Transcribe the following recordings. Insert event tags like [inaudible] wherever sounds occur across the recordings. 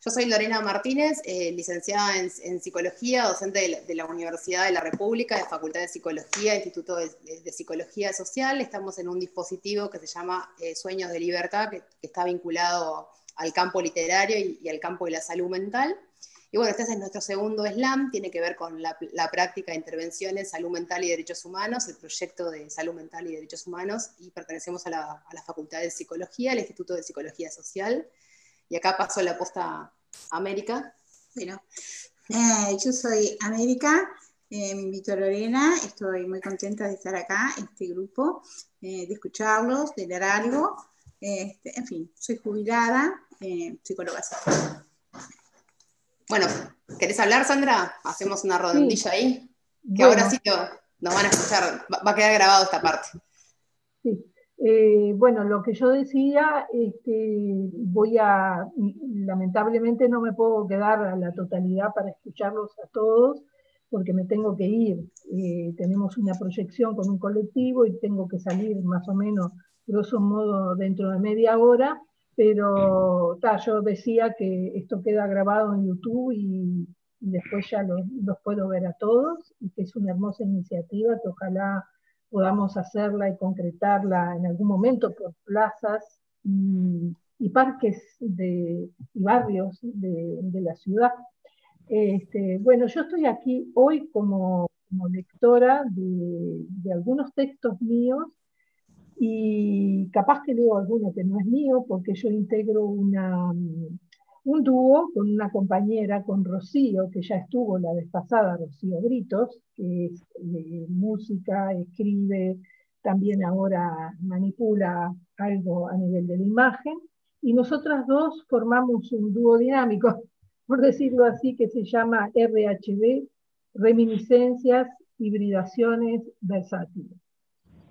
Yo soy Lorena Martínez, eh, licenciada en, Psicología, docente de la, Universidad de la República, de Facultad de Psicología, Instituto de, Psicología Social. Estamos en un dispositivo que se llama eh, Sueños de Libertad, que, está vinculado al campo literario y, al campo de la salud mental. Y bueno, este es nuestro segundo SLAM, tiene que ver con la, práctica de intervenciones, salud mental y derechos humanos, el proyecto de salud mental y derechos humanos, y pertenecemos a la, a la Facultad de Psicología, al Instituto de Psicología Social. Y acá paso la posta a América. Bueno, eh, yo soy América, eh, me invito a Lorena, estoy muy contenta de estar acá en este grupo, eh, de escucharlos, de leer algo. Este, en fin, soy jubilada, psicóloga Bueno, ¿querés hablar, Sandra? Hacemos una rodilla ahí, que ahora sí nos van a escuchar, va a quedar grabado esta parte. Sí. Eh, bueno, lo que yo decía, voy a, lamentablemente no me puedo quedar a la totalidad para escucharlos a todos, porque me tengo que ir. Eh, tenemos una proyección con un colectivo y tengo que salir más o menos, grosso modo, dentro de media hora, pero yo decía que esto queda grabado en YouTube y, después ya los, los puedo ver a todos, y que es una hermosa iniciativa que ojalá podamos hacerla y concretarla en algún momento por plazas y, parques y barrios de, la ciudad. Este, bueno, yo estoy aquí hoy como, lectora de, de, algunos textos míos y capaz que leo alguno que no es mío porque yo integro una, un dúo con una compañera, con Rocío, que ya estuvo la vez pasada, Rocío Britos, que es eh, música, escribe, también ahora manipula algo a nivel de la imagen, y nosotras dos formamos un dúo dinámico, [laughs] por decirlo así, que se llama RHB, Reminiscencias, Hibridaciones Versátiles.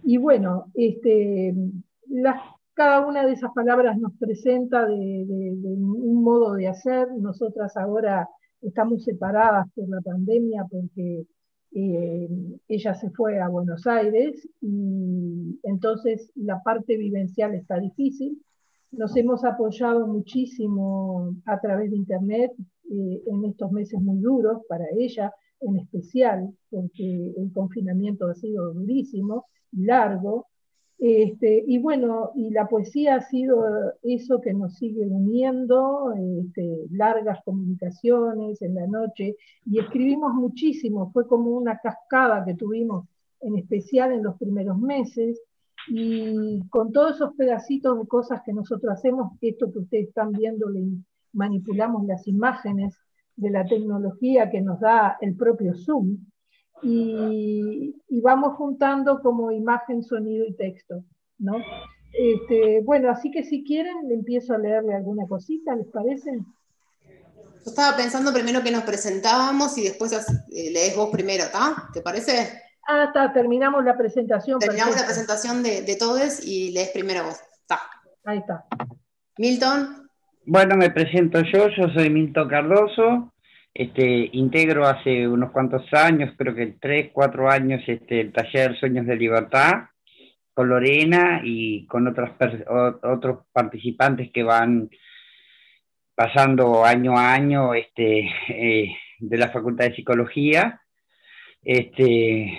Y bueno, este, las cada una de esas palabras nos presenta un modo de hacer. Nosotras ahora estamos separadas por la pandemia porque eh, ella se fue a Buenos Aires y entonces la parte vivencial está difícil. Nos hemos apoyado muchísimo a través de Internet eh, en estos meses muy duros para ella, en especial porque el confinamiento ha sido durísimo y largo. Este, y bueno, y la poesía ha sido eso que nos sigue uniendo, este, largas comunicaciones en la noche, y escribimos muchísimo, fue como una cascada que tuvimos, en especial en los primeros meses, y con todos esos pedacitos de cosas que nosotros hacemos, esto que ustedes están viendo, manipulamos las imágenes de la tecnología que nos da el propio Zoom, y, vamos juntando como imagen, sonido y texto, ¿no? Este, bueno, así que si quieren, empiezo a leerle alguna cosita, ¿les parece? Yo estaba pensando primero que nos presentábamos y después eh, lees vos primero, ¿está? ¿Te parece? Ah, está, terminamos la presentación. Terminamos la presentación de, de todos y lees primero vos. Está. Ahí está. Milton. Bueno, me presento yo, yo soy Milton Cardoso, este, integro hace unos cuantos años, creo que tres, cuatro años, este, el taller Sueños de Libertad con Lorena y con otras otros participantes que van pasando año a año este, eh, de la Facultad de Psicología. Eh,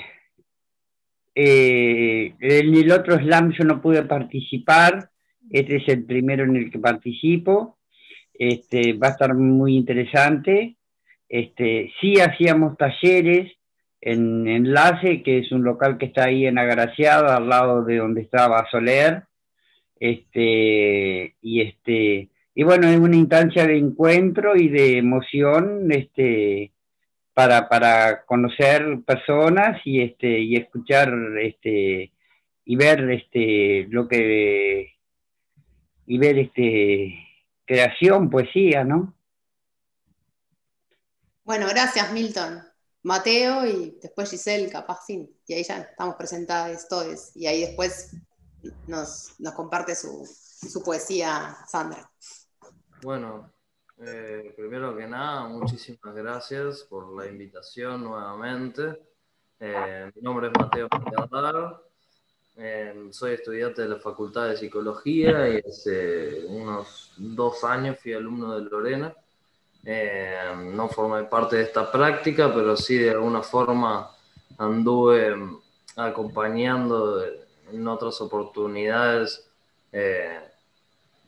en el otro slam yo no pude participar, este es el primero en el que participo. Va a estar muy interesante. Este, sí hacíamos talleres en Enlace, que es un local que está ahí en Agraciada, al lado de donde estaba Soler. Este, y, este, y bueno, es una instancia de encuentro y de emoción este, para, para conocer personas y, este, y escuchar este, y ver este, lo que y ver este creación, poesía, ¿no? Bueno, gracias Milton. Mateo y después Giselle, capaz. Y ahí ya estamos presentadas todos. Y ahí después nos, comparte su, poesía Sandra. Bueno, eh, primero que nada, muchísimas gracias por la invitación nuevamente. Eh, mi nombre es Mateo Villadar, eh, soy estudiante de la Facultad de Psicología y hace unos dos años fui alumno de Lorena Eh, no formé parte de esta práctica, pero sí de alguna forma anduve acompañando en otras oportunidades, eh,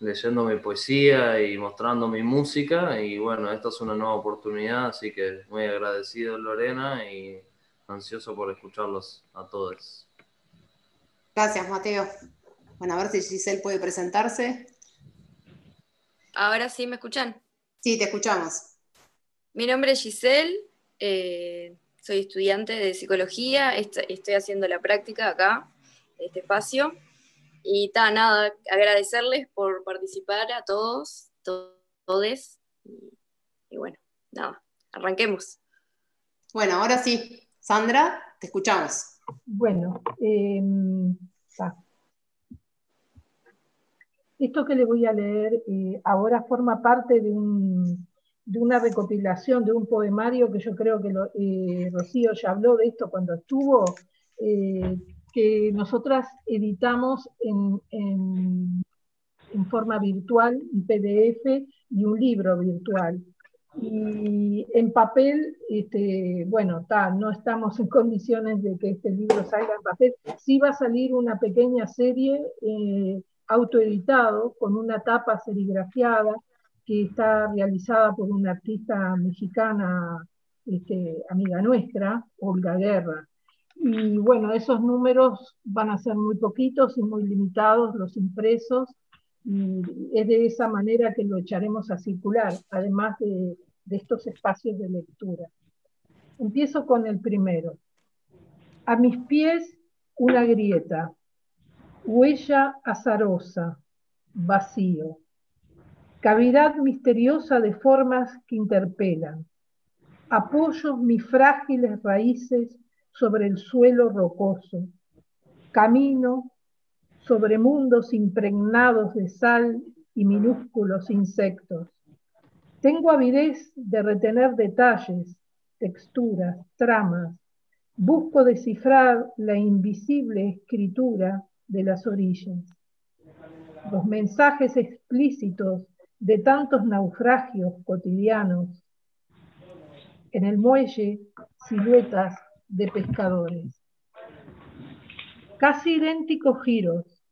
leyendo mi poesía y mostrando mi música. Y bueno, esta es una nueva oportunidad, así que muy agradecido Lorena y ansioso por escucharlos a todos. Gracias, Mateo. Bueno, a ver si Giselle puede presentarse. Ahora sí, ¿me escuchan? Sí, te escuchamos. Mi nombre es Giselle, eh, soy estudiante de psicología, estoy haciendo la práctica acá, en este espacio. Y nada, agradecerles por participar a todos, todes. Y, bueno, nada, arranquemos. Bueno, ahora sí, Sandra, te escuchamos. Bueno, em, esto que le voy a leer eh, ahora forma parte de, una recopilación, de un poemario que yo creo que eh, Rocío ya habló de esto cuando estuvo, eh, que nosotras editamos en, en, forma virtual, un PDF y un libro virtual. Y en papel, este, bueno, no estamos en condiciones de que este libro salga en papel. Sí va a salir una pequeña serie autoeditado con una tapa serigrafiada que está realizada por una artista mexicana, este, amiga nuestra, Olga Guerra. Y bueno, esos números van a ser muy poquitos y muy limitados, los impresos, y es de esa manera que lo echaremos a circular, además de, de estos espacios de lectura. Empiezo con el primero. A mis pies, una grieta, huella azarosa, vacío, cavidad misteriosa de formas que interpelan. Apoyo mis frágiles raíces sobre el suelo rocoso. Camino sobre mundos impregnados de sal y minúsculos insectos. Tengo avidez de retener detalles, texturas, tramas. Busco descifrar la invisible escritura de las orillas. Los mensajes explícitos de tantos naufragios cotidianos. En el muelle, siluetas de pescadores. Casi idénticos giros,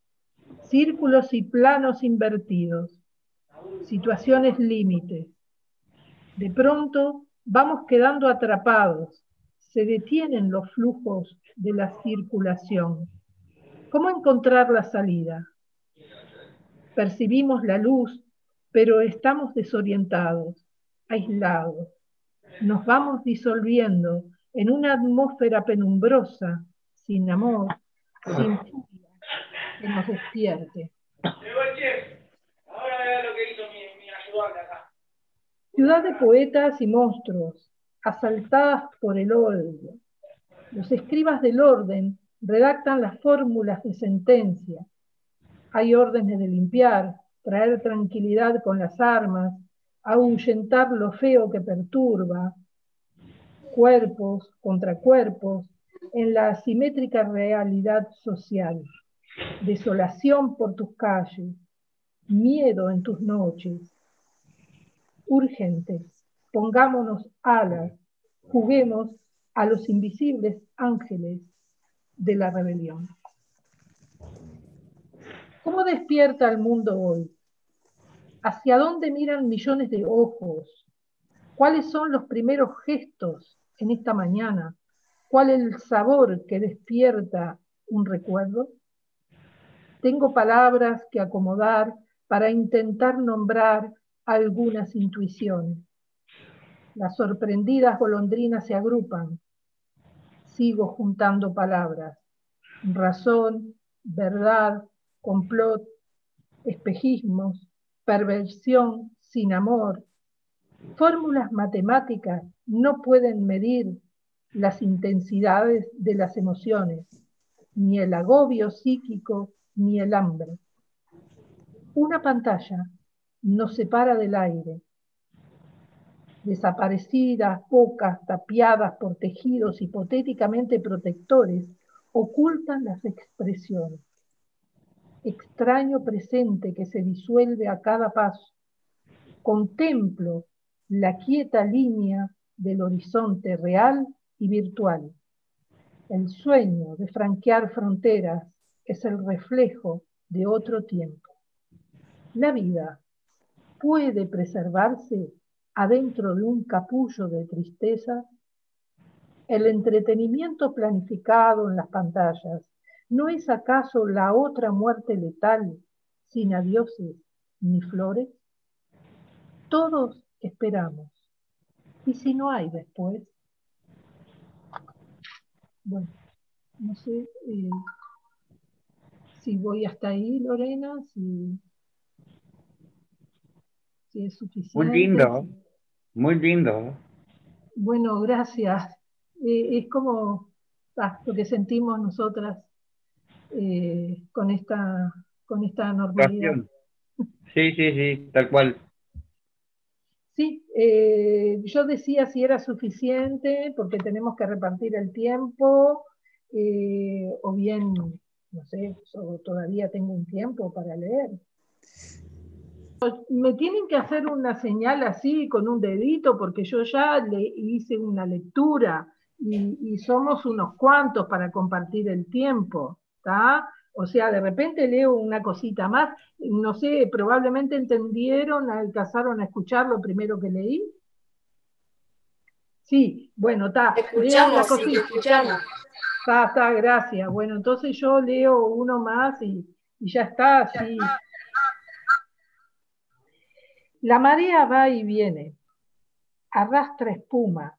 círculos y planos invertidos, situaciones límites. De pronto vamos quedando atrapados, se detienen los flujos de la circulación. ¿Cómo encontrar la salida? Percibimos la luz, pero estamos desorientados, aislados. Nos vamos disolviendo en una atmósfera penumbrosa, sin amor, sin furia, que nos despierte. Ciudad de poetas y monstruos, asaltadas por el odio. Los escribas del orden redactan las fórmulas de sentencia. Hay órdenes de limpiar, traer tranquilidad con las armas, ahuyentar lo feo que perturba, cuerpos contra cuerpos, en la asimétrica realidad social. Desolación por tus calles, miedo en tus noches. Urgentes, pongámonos alas, juguemos a los invisibles ángeles de la rebelión. ¿Cómo despierta el mundo hoy? ¿Hacia dónde miran millones de ojos? ¿Cuáles son los primeros gestos en esta mañana? ¿Cuál es el sabor que despierta un recuerdo? Tengo palabras que acomodar para intentar nombrar algunas intuiciones. Las sorprendidas golondrinas se agrupan, sigo juntando palabras. Razón, verdad, complot, espejismos, perversión sin amor. Fórmulas matemáticas no pueden medir las intensidades de las emociones, ni el agobio psíquico, ni el hambre. Una pantalla nos separa del aire, desaparecidas, pocas, tapiadas por tejidos hipotéticamente protectores, ocultan las expresiones. Extraño presente que se disuelve a cada paso. Contemplo la quieta línea del horizonte real y virtual. El sueño de franquear fronteras es el reflejo de otro tiempo. La vida puede preservarse adentro de un capullo de tristeza. El entretenimiento planificado en las pantallas ¿No es acaso la otra muerte letal sin adioses ni flores? Todos esperamos. ¿Y si no hay después? Bueno, no sé eh, si voy hasta ahí, Lorena, si, es suficiente. Muy lindo, muy lindo. Bueno, gracias. Eh, es como ah, lo que sentimos nosotras eh, con, esta, con esta normalidad. Sí, sí, sí, tal cual. Sí, eh, yo decía si era suficiente porque tenemos que repartir el tiempo o bien, no sé, todavía tengo un tiempo para leer. Me tienen que hacer una señal así con un dedito porque yo ya le hice una lectura y somos unos cuantos para compartir el tiempo. O sea, de repente leo una cosita más, no sé, probablemente entendieron, alcanzaron a escuchar lo primero que leí. Sí, bueno, está. Escuchamos, sí, escuchamos. Está, está, gracias. Bueno, entonces yo leo uno más y, y ya está, así. La marea va y viene, arrastra espuma,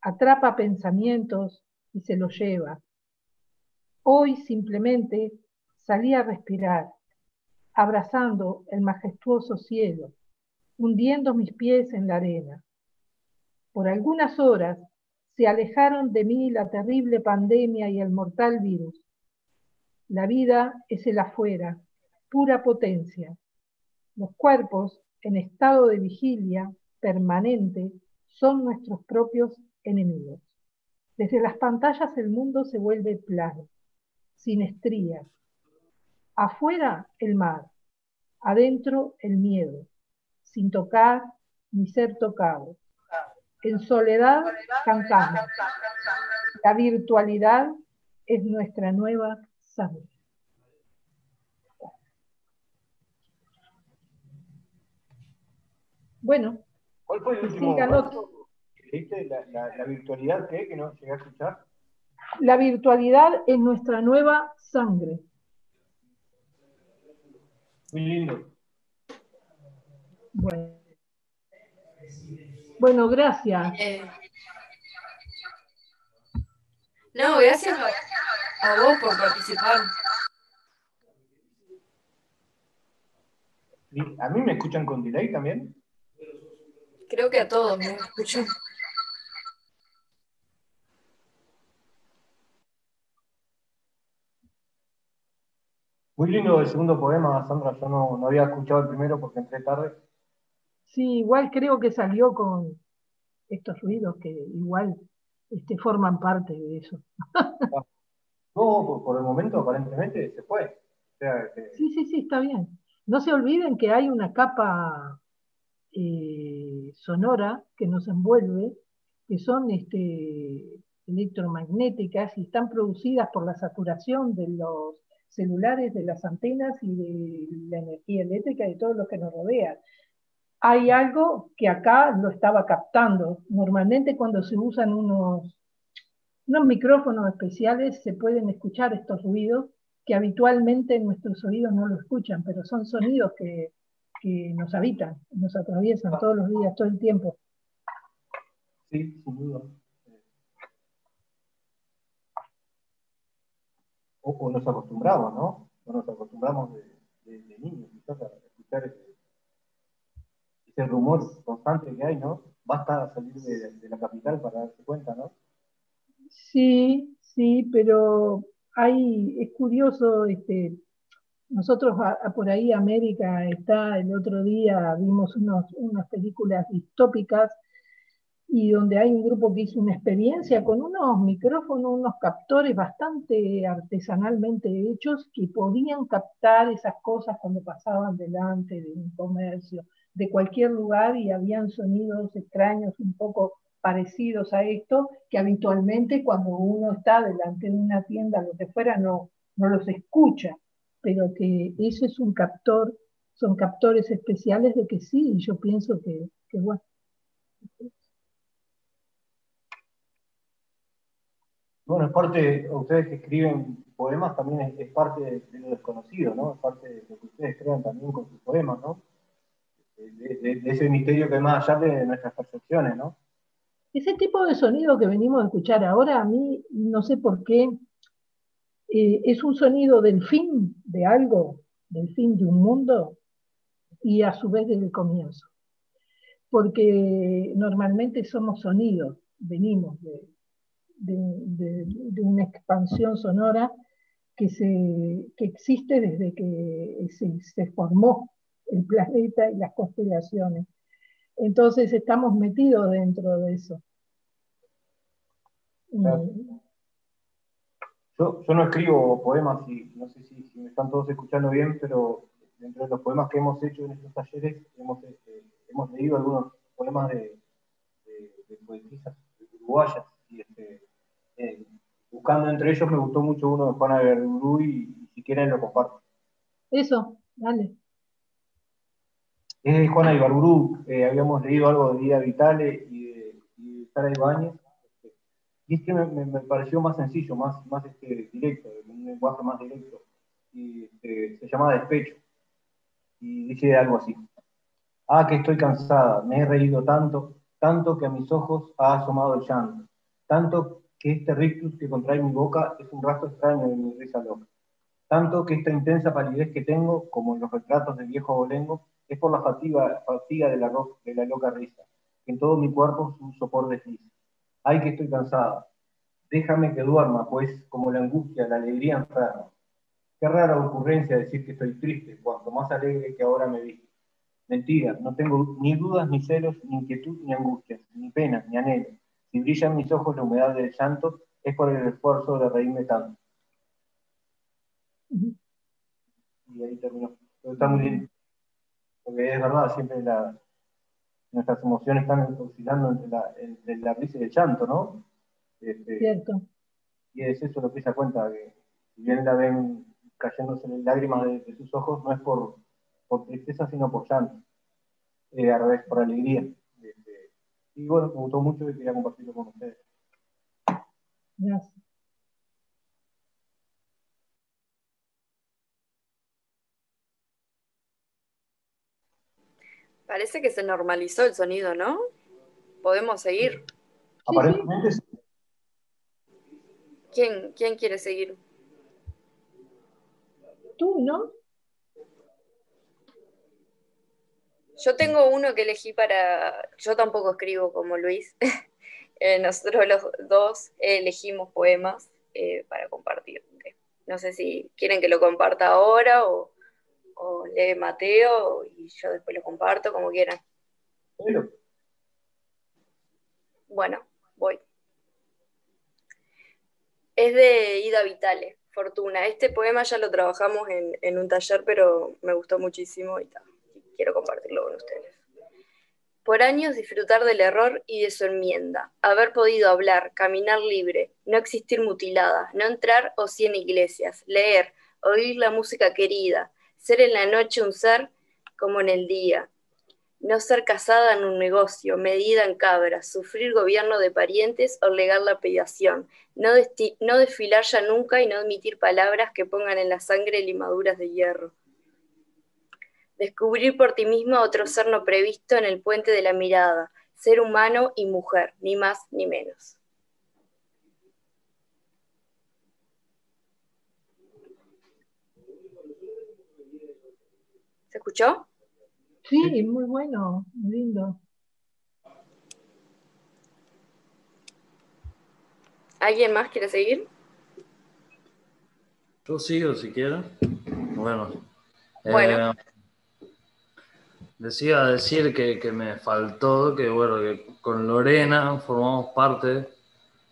atrapa pensamientos y se los lleva. Hoy simplemente salí a respirar, abrazando el majestuoso cielo, hundiendo mis pies en la arena. Por algunas horas se alejaron de mí la terrible pandemia y el mortal virus. La vida es el afuera, pura potencia. Los cuerpos en estado de vigilia permanente son nuestros propios enemigos. Desde las pantallas el mundo se vuelve plano sin estrías. Afuera el mar, adentro el miedo, sin tocar ni ser tocado. En soledad cantamos. La virtualidad es nuestra nueva sangre. Bueno, ¿cuál fue el último? La, la, virtualidad qué? Que no llegué a escuchar. La virtualidad es nuestra nueva sangre. Muy lindo. Bueno, bueno gracias. Eh, no, gracias a, vos por participar. ¿A mí me escuchan con delay también? Creo que a todos me escuchan. Muy lindo el segundo poema, Sandra. Yo no, había escuchado el primero porque entré tarde. Sí, igual creo que salió con estos ruidos que igual este, forman parte de eso. no, por, el momento aparentemente se fue. Sí, sí, sí, está bien. No se olviden que hay una capa eh, sonora que nos envuelve, que son este, electromagnéticas y están producidas por la saturación de los celulares, de las antenas y de la energía eléctrica de todo lo que nos rodea. Hay algo que acá lo estaba captando. Normalmente cuando se usan unos, unos micrófonos especiales se pueden escuchar estos ruidos que habitualmente nuestros oídos no lo escuchan, pero son sonidos que, que nos habitan, nos atraviesan todos los días, todo el tiempo. Sí, sin duda. o, nos acostumbramos, ¿no? No nos acostumbramos de, niños quizás a escuchar ese, rumor constante que hay, ¿no? Basta salir de, la capital para darse cuenta, ¿no? Sí, sí, pero hay, es curioso, este, nosotros por ahí América está, el otro día vimos unas películas distópicas y donde hay un grupo que hizo una experiencia con unos micrófonos, unos captores bastante artesanalmente hechos que podían captar esas cosas cuando pasaban delante de un comercio, de cualquier lugar y habían sonidos extraños un poco parecidos a esto, que habitualmente cuando uno está delante de una tienda, lo que fuera, no, no los escucha, pero que eso es un captor, son captores especiales de que sí, y yo pienso que, que bueno. Bueno, es parte, ustedes que escriben poemas también es, parte de, lo desconocido, ¿no? Es parte de lo que ustedes crean también con sus poemas, ¿no? De, ese misterio que más allá de nuestras percepciones, ¿no? Ese tipo de sonido que venimos a escuchar ahora, a mí no sé por qué, eh, es un sonido del fin de algo, del fin de un mundo, y a su vez del comienzo. Porque normalmente somos sonidos, venimos de, de, una expansión sonora que, se, que existe desde que se, se, formó el planeta y las constelaciones. Entonces estamos metidos dentro de eso. Yo, yo, no escribo poemas y no sé si, si, me están todos escuchando bien, pero dentro de los poemas que hemos hecho en estos talleres hemos, este, hemos leído algunos poemas de, de, de poetisas uruguayas y este, eh, buscando entre ellos me gustó mucho uno de Juana de y, si quieren lo comparto. Eso, dale. Es de Juana Ibarburú, eh, habíamos leído algo de Vida Vitale y de, y Sara Ibáñez, y es que me, pareció más sencillo, más, más este, directo, un lenguaje más directo, y este, se llama Despecho, y dice algo así. Ah, que estoy cansada, me he reído tanto, tanto que a mis ojos ha asomado el llanto, tanto que este rictus que contrae mi boca es un rastro extraño de mi risa loca. Tanto que esta intensa palidez que tengo, como en los retratos del viejo abolengo, es por la fatiga, fatiga de, la de la loca risa, que en todo mi cuerpo su sopor desliza. Ay, que estoy cansada. Déjame que duerma, pues, como la angustia, la alegría enferma. Qué rara ocurrencia decir que estoy triste, cuanto más alegre que ahora me vi. Mentira, no tengo ni dudas, ni celos, ni inquietud, ni angustias, ni penas, ni anhelos si brilla en mis ojos la humedad del llanto, es por el esfuerzo de reírme tanto. Y ahí terminó. Pero está muy bien. Porque es verdad, siempre nuestras emociones están oscilando entre la, entre la risa y el llanto, ¿no? Este, Cierto. Y es eso lo que se cuenta, que si bien la ven cayéndose en lágrimas de, sus ojos, no es por, por tristeza, sino por llanto. Eh, a revés, por alegría. Y bueno, me gustó mucho y quería compartirlo con ustedes. Gracias. Parece que se normalizó el sonido, ¿no? Podemos seguir. Aparentemente sí. ¿Quién, ¿Quién quiere seguir? Tú, ¿no? Yo tengo uno que elegí para. Yo tampoco escribo como Luis. [laughs] Eh, nosotros los dos elegimos poemas eh, para compartir. No sé si quieren que lo comparta ahora o, lee Mateo y yo después lo comparto, como quieran. Bueno, voy. Es de Ida Vitale, Fortuna. Este poema ya lo trabajamos en, en un taller, pero me gustó muchísimo y tal quiero compartirlo con ustedes. Por años disfrutar del error y de su enmienda, haber podido hablar, caminar libre, no existir mutilada, no entrar o sí en iglesias, leer, oír la música querida, ser en la noche un ser como en el día, no ser casada en un negocio, medida en cabras, sufrir gobierno de parientes o legar la pediación, no, no desfilar ya nunca y no admitir palabras que pongan en la sangre limaduras de hierro descubrir por ti mismo otro ser no previsto en el puente de la mirada, ser humano y mujer, ni más ni menos. ¿Se escuchó? Sí, muy bueno, lindo. ¿Alguien más quiere seguir? Yo sigo si quiero. Bueno. Bueno. Eh, Decía decir que, me faltó que, bueno, que con Lorena formamos parte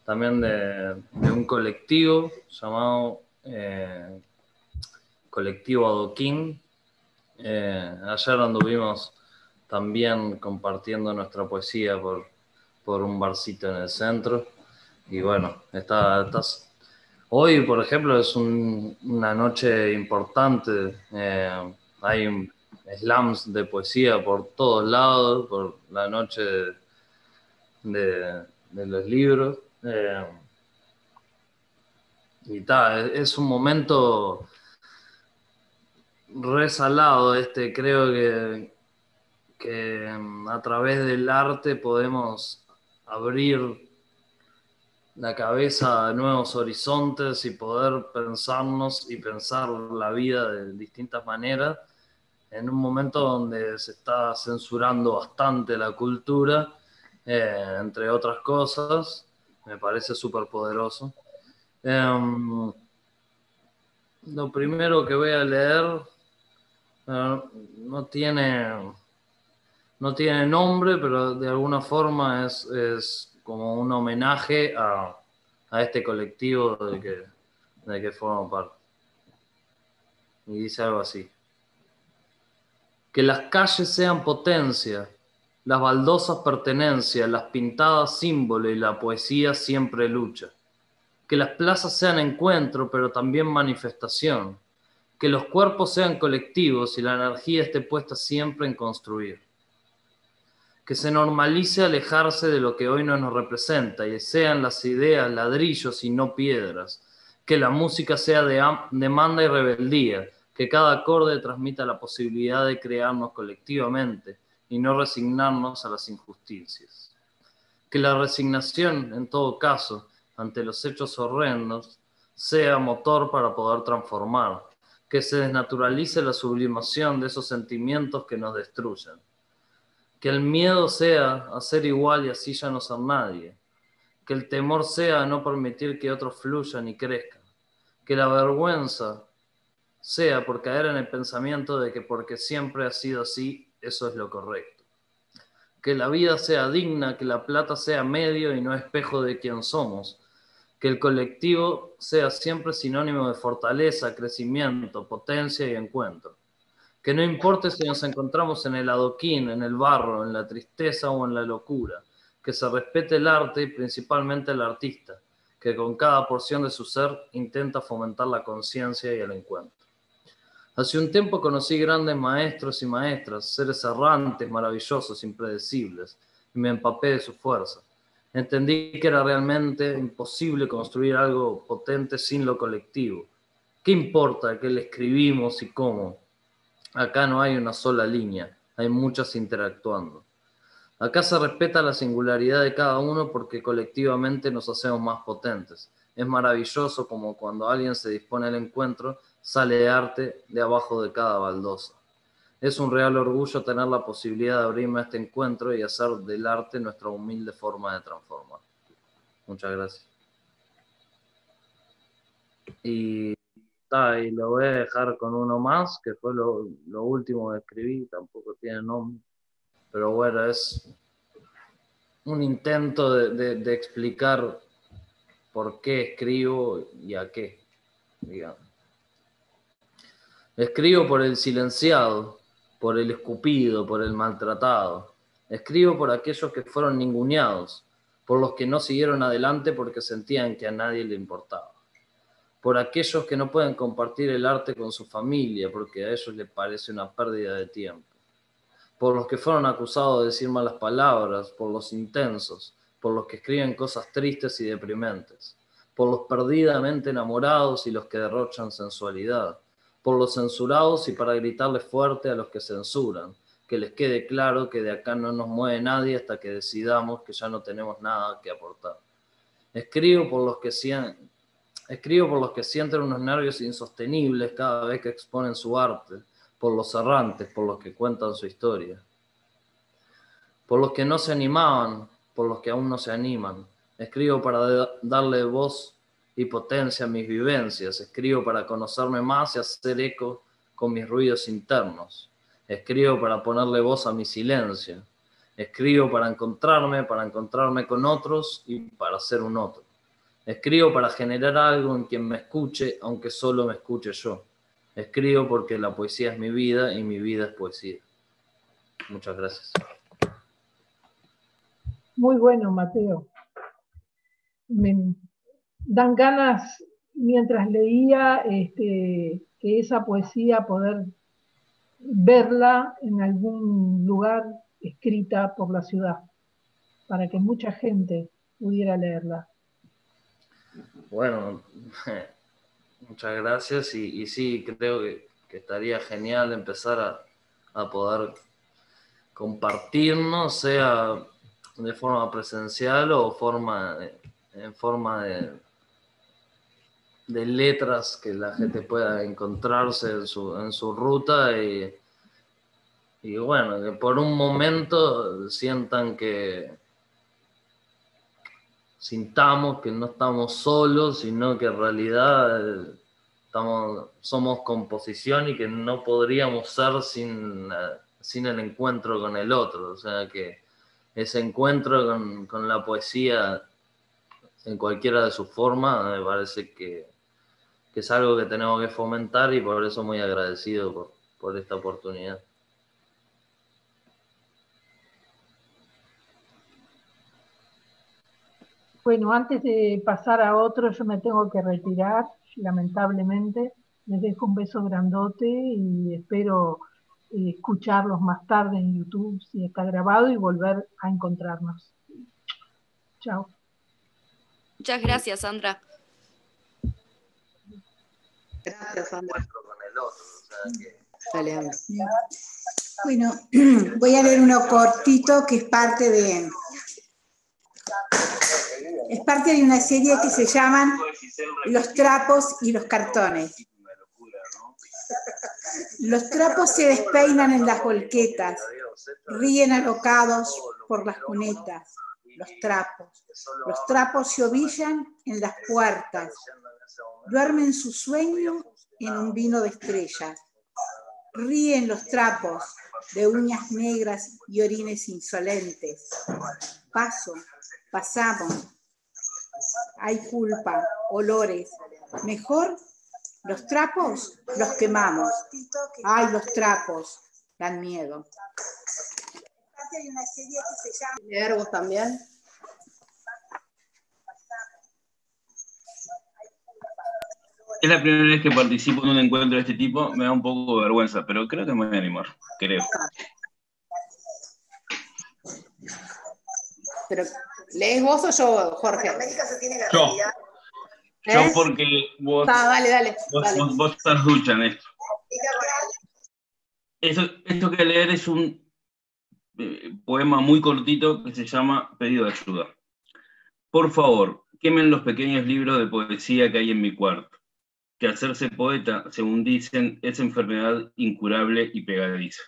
también de, un colectivo llamado eh, Colectivo Adoquín. Eh, ayer anduvimos también compartiendo nuestra poesía por, por un barcito en el centro. Y bueno, está, hoy, por ejemplo, es una noche importante. Eh, hay slams de poesía por todos lados, por la noche de, los libros. Eh, y tal, es un momento resalado este, creo que, que mm, a través del arte podemos abrir la cabeza a nuevos horizontes y poder pensarnos y pensar la vida de distintas maneras en un momento donde se está censurando bastante la cultura, eh, entre otras cosas, me parece súper poderoso. Em, lo primero que voy a leer no tiene, no tiene nombre, pero de alguna forma es, es como un homenaje a, a este colectivo de que, que formo parte. Y dice algo así. Que las calles sean potencia, las baldosas pertenencia, las pintadas símbolo y la poesía siempre lucha que las plazas sean encuentro, pero también manifestación, que los cuerpos sean colectivos y la energía esté puesta siempre en construir. Que se normalice alejarse de lo que hoy no nos representa y sean las ideas ladrillos y no piedras. Que la música sea de demanda y rebeldía, que cada acorde transmita la posibilidad de crearnos colectivamente y no resignarnos a las injusticias. Que la resignación, en todo caso, ante los hechos horrendos sea motor para poder transformar, que se desnaturalice la sublimación de esos sentimientos que nos destruyen, que el miedo sea a ser igual y así ya no ser nadie, que el temor sea a no permitir que otros fluyan y crezcan, que la vergüenza sea por caer en el pensamiento de que porque siempre ha sido así, eso es lo correcto. Que la vida sea digna, que la plata sea medio y no espejo de quien somos, que el colectivo sea siempre sinónimo de fortaleza, crecimiento, potencia y encuentro. Que no importe si nos encontramos en el adoquín, en el barro, en la tristeza o en la locura, que se respete el arte y principalmente el artista, que con cada porción de su ser intenta fomentar la conciencia y el encuentro. Hace un tiempo conocí grandes maestros y maestras, seres errantes, maravillosos, impredecibles, y me empapé de su fuerza entendí que era realmente imposible construir algo potente sin lo colectivo. ¿Qué importa qué le escribimos y cómo? Acá no hay una sola línea, hay muchas interactuando. Acá se respeta la singularidad de cada uno porque colectivamente nos hacemos más potentes. Es maravilloso como cuando alguien se dispone al encuentro, sale arte de abajo de cada baldosa. Es un real orgullo tener la posibilidad de abrirme a este encuentro y hacer del arte nuestra humilde forma de transformar. Muchas gracias. Y, y lo voy a dejar con uno más, que fue lo, último que escribí, tampoco tiene nombre, pero bueno, es un intento de, explicar por qué escribo y a qué. Escribo por el silenciado, por el escupido, por el maltratado. Escribo por aquellos que fueron ninguneados, por los que no siguieron adelante porque sentían que a nadie le importaba, por aquellos que no pueden compartir el arte con su familia porque a ellos les parece una pérdida de tiempo, por los que fueron acusados de decir malas palabras, por los intensos, por los que escriben cosas tristes y deprimentes, por los perdidamente enamorados y los que derrochan sensualidad por los censurados y para gritarle fuerte a los que censuran, que les quede claro que de acá no nos mueve nadie hasta que decidamos que ya no tenemos nada que aportar. Escribo por los que sienten, escribo por los que sienten unos nervios insostenibles cada vez que exponen su arte, por los errantes, por los que cuentan su historia, por los que no se animaban, por los que aún no se animan. Escribo para darle voz y potencia mis vivencias. Escribo para conocerme más y hacer eco con mis ruidos internos. Escribo para ponerle voz a mi silencio. Escribo para encontrarme, para encontrarme con otros y para ser un otro. Escribo para generar algo en quien me escuche, aunque solo me escuche yo. Escribo porque la poesía es mi vida y mi vida es poesía. Muchas gracias. Muy bueno, Mateo. Dan ganas, mientras leía, este, que esa poesía poder verla en algún lugar escrita por la ciudad, para que mucha gente pudiera leerla. Bueno, [laughs] muchas gracias y, sí, creo que, estaría genial empezar a, poder compartirnos, sea de forma presencial o forma en forma de, de letras que la gente pueda encontrarse en su, en su ruta y, y bueno, que por un momento sientan que sintamos que no estamos solos, sino que en realidad estamos, somos composición y que no podríamos ser sin, sin el encuentro con el otro. O sea que ese encuentro con, con la poesía en cualquiera de sus formas me parece que, que, es algo que tenemos que fomentar y por eso muy agradecido por, por esta oportunidad. Bueno, antes de pasar a otro, yo me tengo que retirar, lamentablemente. Les dejo un beso grandote y espero eh, escucharlos más tarde en YouTube si está grabado y volver a encontrarnos. Chao. Muchas gracias, Sandra. Gracias, Sandra. Bueno, [clears throat] voy a leer uno cortito que es parte de es parte de una serie que se llaman Los trapos y los cartones. Los trapos se despeinan en las volquetas, ríen alocados por las cunetas. Los trapos. Los trapos se ovillan en las puertas, duermen su sueño en un vino de estrellas. Ríen los trapos de uñas negras y orines insolentes. Paso, pasamos, hay culpa, olores. Mejor los trapos los quemamos. Ay, los trapos dan miedo. Verbos también. Es la primera vez que participo en un encuentro de este tipo, me da un poco de vergüenza, pero creo que me voy a animar, creo. Pero ¿Lees vos o yo, Jorge? Yo. Yo ¿Eh? porque vos, ah, dale, dale, vos, vos, estás ducha en esto. Esto, que leer es un eh, poema muy cortito que se llama Pedido de ayuda. Por favor, quemen los pequeños libros de poesía que hay en mi cuarto, que hacerse poeta, según dicen, es enfermedad incurable y pegadiza.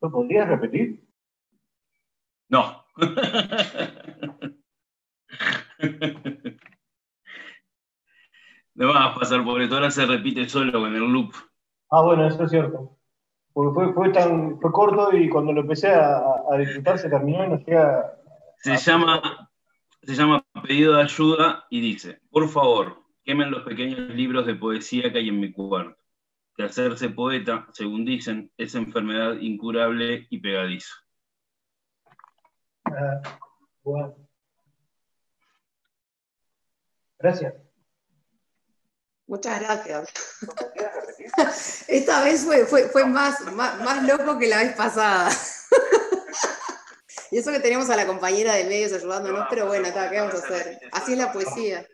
¿Lo podrías repetir? No. No vas a pasar por esto, ahora se repite solo con el loop. Ah, bueno, eso es cierto. Porque fue, fue tan, fue corto y cuando lo empecé a, a disfrutar se terminó y no llega. Se llama, se llama Pedido de Ayuda y dice: Por favor, quemen los pequeños libros de poesía que hay en mi cuarto que hacerse poeta, según dicen, es enfermedad incurable y pegadiza. Ah, Gracias. Muchas gracias. [laughs] Esta vez fue, fue, más, más, loco que la vez pasada. [laughs] [laughs] y eso que tenemos a la compañera de medios ayudándonos, pero bueno, acá, ¿qué vamos a hacer? Así es la poesía.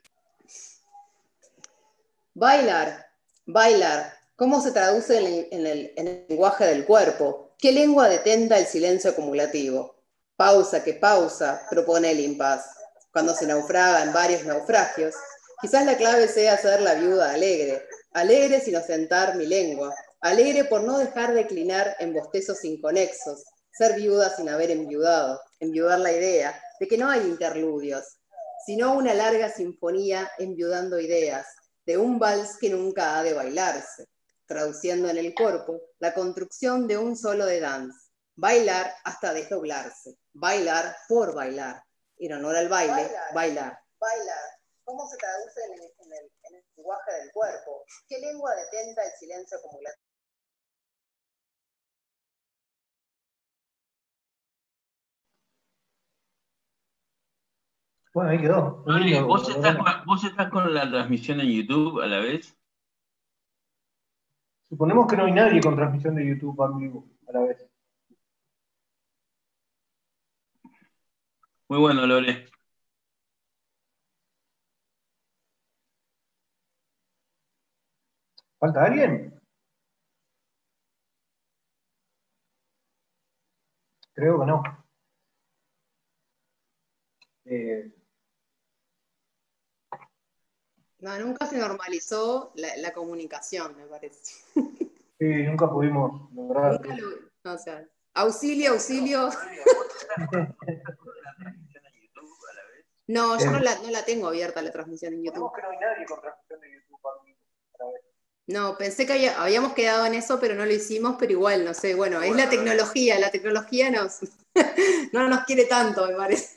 Bailar, bailar, ¿Cómo se traduce en el, lenguaje del cuerpo? ¿Qué lengua detenta el silencio acumulativo? Pausa que pausa, propone el impas. Cuando se naufraga en varios naufragios, quizás la clave sea ser la viuda alegre, alegre sin ostentar mi lengua, alegre por no dejar declinar en bostezos inconexos, ser viuda sin haber enviudado, enviudar la idea de que no hay interludios, sino una larga sinfonía enviudando ideas, de un vals que nunca ha de bailarse traduciendo en el cuerpo la construcción de un solo de dance, bailar hasta desdoblarse, bailar por bailar, en honor al baile, bailar. Bailar. ¿Cómo se traduce en el, en el, lenguaje del cuerpo. ¿Qué lengua detenta el silencio acumulativo? Bueno, ahí quedó. Muy Lore, lindo, ¿vos estás, Lorena. con, ¿Vos estás con la transmisión en YouTube a la vez? Suponemos que no hay nadie con transmisión de YouTube en vivo a la vez. Muy bueno, Lore. ¿Falta alguien? Creo que no. Eh, No, nunca se normalizó la, la comunicación, me parece. sí, nunca pudimos lograr. Nunca lo- o sea, auxilio, auxilio. No, yo no la, no la tengo abierta la transmisión en YouTube. Que no hay nadie con transmisión de YouTube en vivo a la vez. No, pensé que había- habíamos quedado en eso, pero no lo hicimos, pero igual, no sé, bueno, es la tecnología, la tecnología nos, [laughs] no nos quiere tanto, me parece.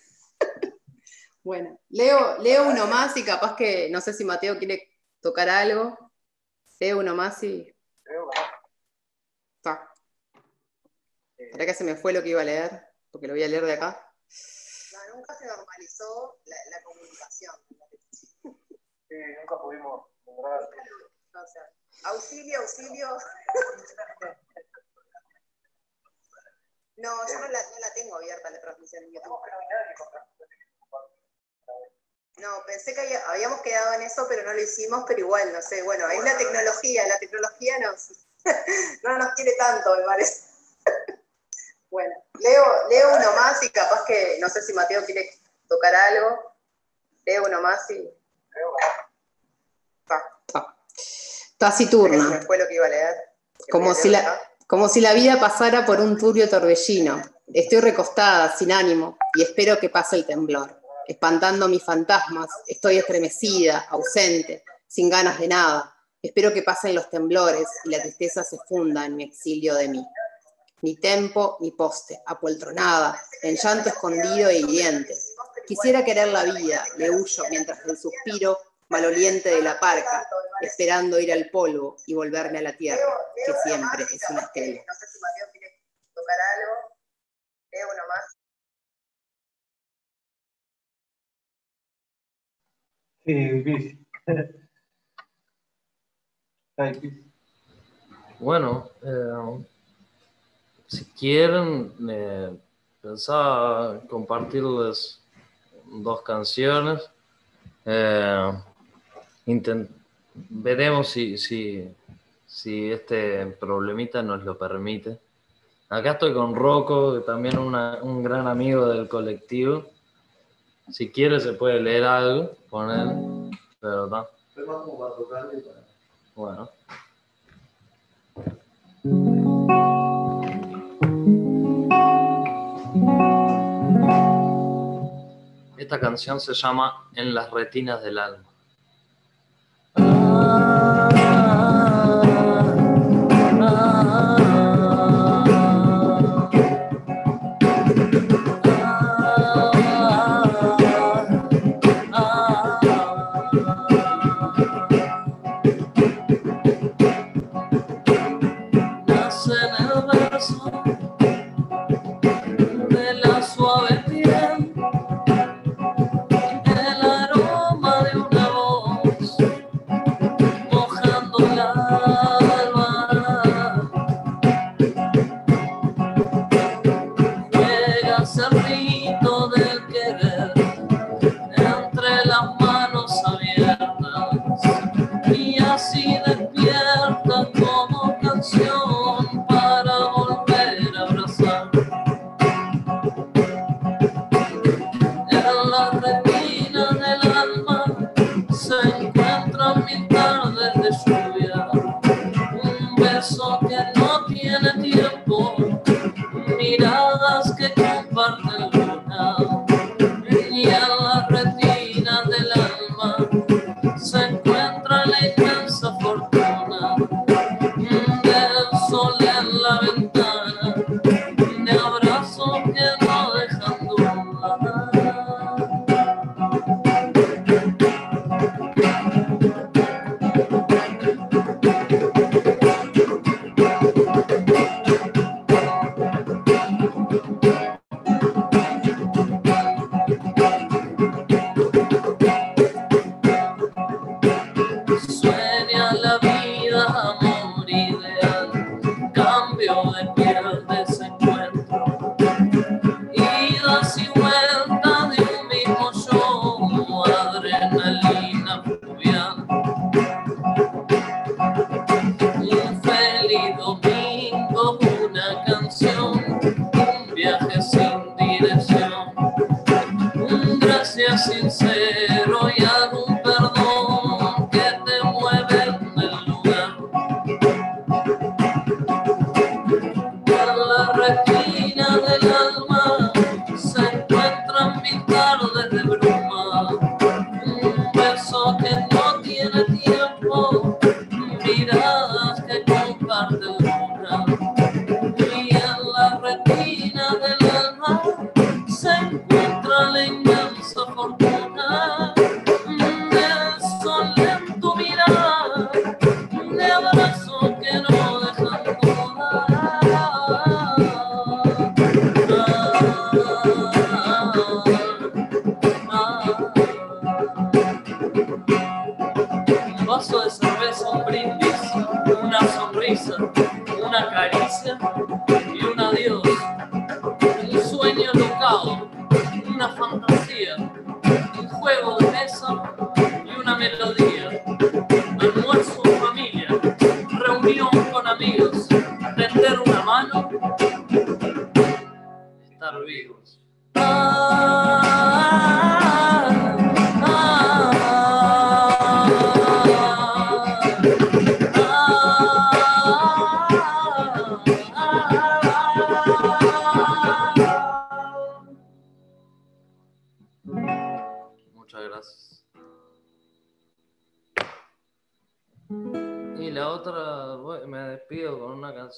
Bueno, leo, leo uno más y capaz que, no sé si Mateo quiere tocar algo. Leo uno más y que no. está. ¿Para que se me fue lo que iba a leer? Porque lo voy a leer de acá. No, nunca se normalizó la, la comunicación. Sí, nunca pudimos lograr. O sea, auxilio, auxilio. No, yo no la, no la tengo abierta la transmisión en YouTube. No, pensé que había- habíamos quedado en eso, pero no lo hicimos, pero igual, no sé, bueno, es la tecnología, la tecnología nos, [laughs] no nos quiere tanto, me parece. [laughs] Bueno, leo, leo uno más y capaz que, no sé si Mateo quiere tocar algo. Leo uno más y... Está, está. Taciturna. Fue lo que iba a leer. Como si, la, como si la vida pasara por un turbio torbellino. Estoy recostada, sin ánimo, y espero que pase el temblor. Espantando mis fantasmas, estoy estremecida, ausente, sin ganas de nada. Espero que pasen los temblores y la tristeza se funda en mi exilio de mí. Ni tempo ni poste, apoltronada, en llanto escondido e hiriente. Quisiera querer la vida, le huyo mientras el suspiro maloliente de la parca, esperando ir al polvo y volverme a la tierra, que siempre es una estela. No sé si Mateo quiere tocar algo. Sí, difícil. [laughs] Está. Bueno, eh, si quieren, eh, pensaba compartirles dos canciones. Eh, veremos si, si, si este problemita nos lo permite. Acá estoy con Rocco, también un gran amigo del colectivo. Si quiere se puede leer algo él, pero está. Bueno. Esta canción se llama En las retinas del alma.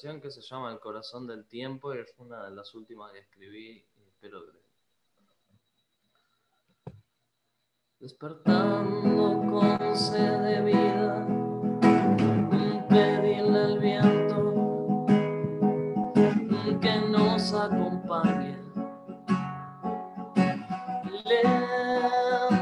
Que se llama El corazón del tiempo y es una de las últimas que escribí y espero que Despertando con sed de vida, pedirle al viento que nos acompañe. Lento,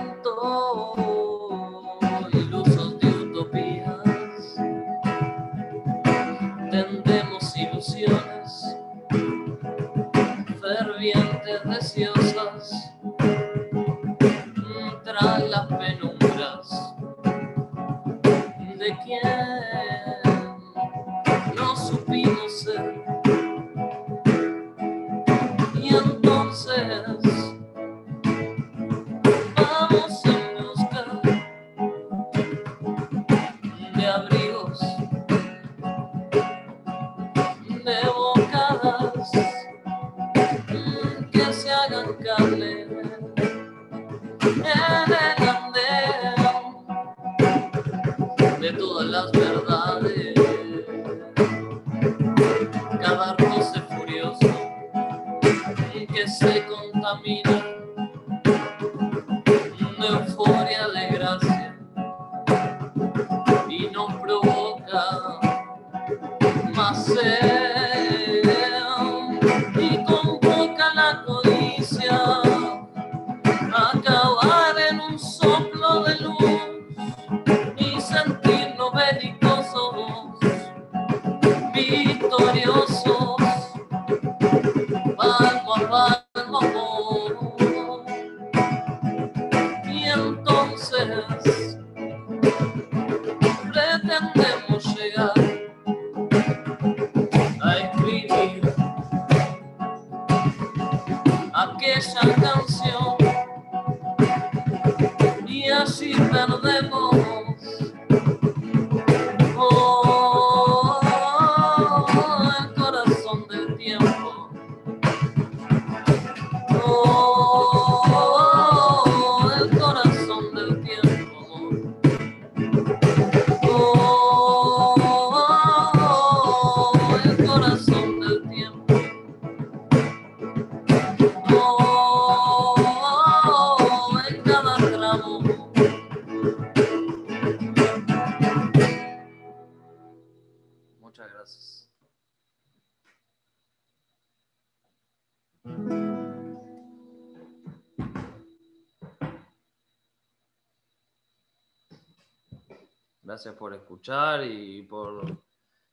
Gracias por escuchar y por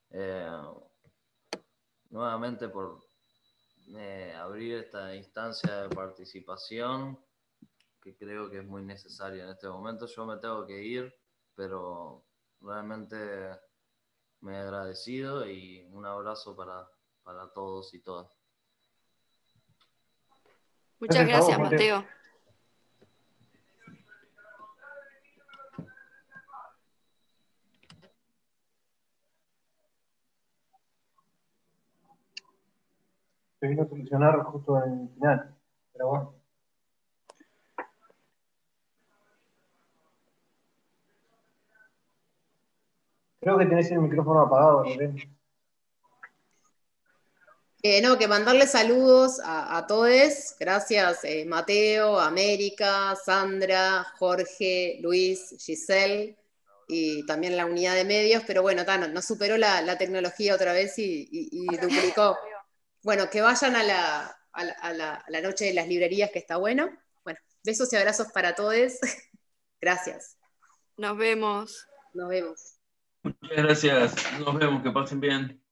eh, nuevamente por eh, abrir esta instancia de participación que creo que es muy necesaria en este momento. Yo me tengo que ir, pero realmente me he agradecido y un abrazo para, para todos y todas. Muchas Gracias Mateo. Se vino a solucionar justo en el final. Pero bueno. Creo que tenés el micrófono apagado, Lorena. Eh, no, que mandarle saludos a, a todos. Gracias, eh, Mateo, América, Sandra, Jorge, Luis, Giselle y también la unidad de medios. Pero bueno, ta, no, no superó la, la tecnología otra vez y, y- y duplicó. Bueno, que vayan a la, a la- a la- a la noche de las librerías, que está bueno. Bueno, besos y abrazos para todos. [laughs] Gracias. Nos vemos. Nos vemos. Muchas gracias. Nos vemos. Que pasen bien.